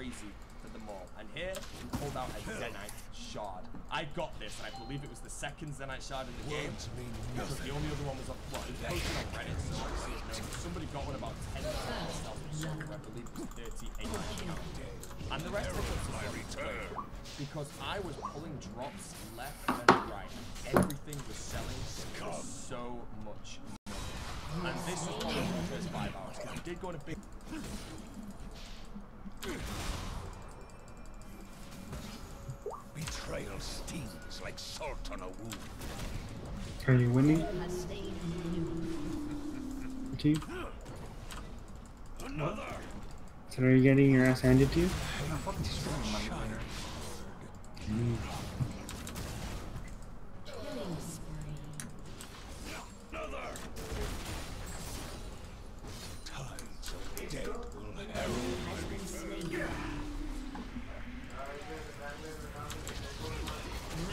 crazy for them all. And here, we pulled out a Zenite shard. I got this, and I believe it was the second Zenite shard in the game. Because the only other one was on, well, it was posted on Reddit, so obviously known. Somebody got one about 10 times stealth I believe it was 38 And the rest of us My return. because I was pulling drops left and right. Everything was selling for so much money. And this was probably the first five hours. We did go on a big. Betrayal stings like salt on a wound. Are you winning, Has team? Another. So are you getting your ass handed to you? killing spree. Another. Tides of dead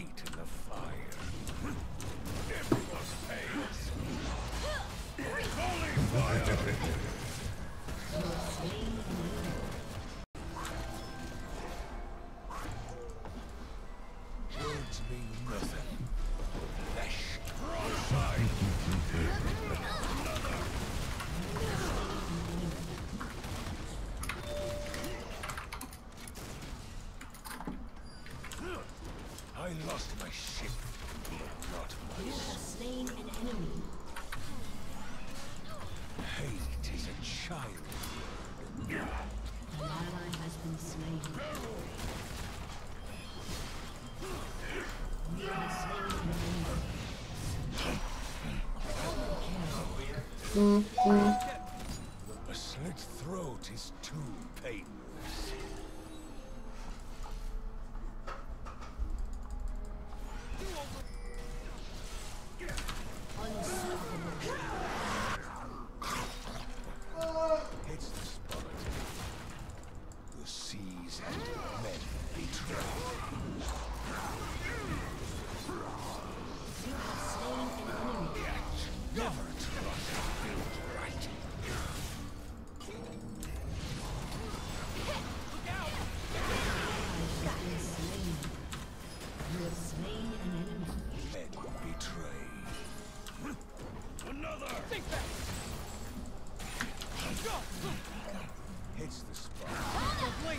in the fire. Pays. Holy fire! I lost my ship, not my You have slain an enemy. hate is a child. An ally has been slain. You have slain an enemy. A slit throat is too painless. Seas and men betray. You have slain an enemy. Never trust built right. Been slain. You have slain an enemy. Men betray. Another! Think Hits the spot. Slain